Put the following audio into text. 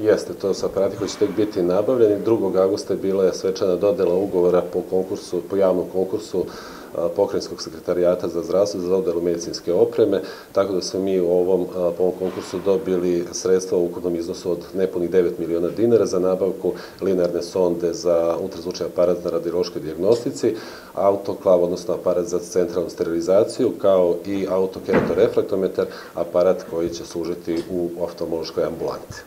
Jeste, to su aparati koji će tek biti nabavljeni. 2. augusta je bila svečana dodela ugovora po, konkursu, po javnom konkursu pokrenjskog sekretarijata za zdravstvo za dodelu medicinske opreme, tako da smo mi u ovom, po ovom konkursu dobili sredstva u ukupnom iznosu od nepunih 9 miliona dinara za nabavku linarne sonde za ultrazvučaj aparat na radiološkoj diagnostici, autoklav, odnosno aparat za centralnu sterilizaciju, kao i autokeratorefraktometar, aparat koji će služiti u oftalmološkoj ambulanti.